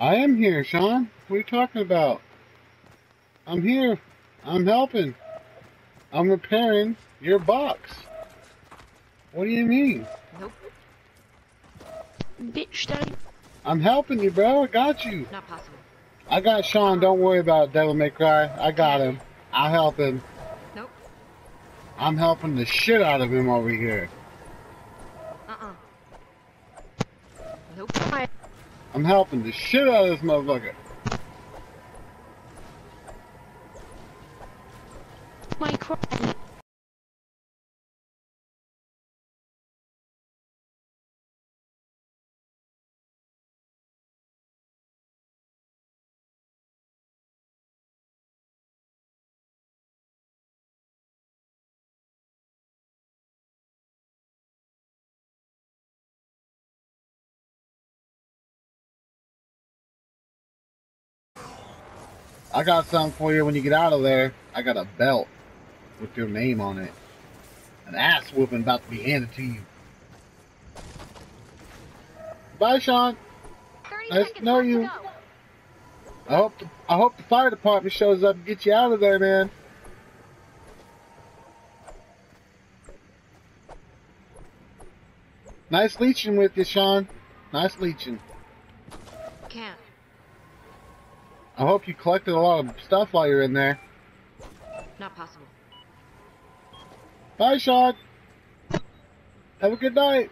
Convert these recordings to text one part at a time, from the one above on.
I am here, Sean. What are you talking about? I'm here. I'm helping. I'm repairing your box. What do you mean? Nope, Bitch, daddy. I'm helping you, bro. I got you. not possible. I got Sean. Don't worry about it, Devil May Cry. I got him. I'll help him. Nope. I'm helping the shit out of him over here. Uh-uh. Nope. I'm helping the shit out of this motherfucker. My cry. I got something for you when you get out of there. I got a belt with your name on it. An ass whooping about to be handed to you. Bye, Sean. 30 Nice to know you. to. I hope the, I hope the fire department shows up and gets you out of there, man. Nice leeching with you, Sean. Nice leeching. Can't. I hope you collected a lot of stuff while you're in there. Not possible. Bye, Sean. Have a good night.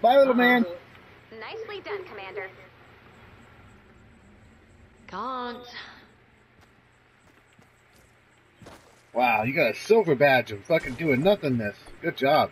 Bye, little uh, man. Nicely done, Commander. Can't. Wow, you got a silver badge and fucking doing nothingness. Good job.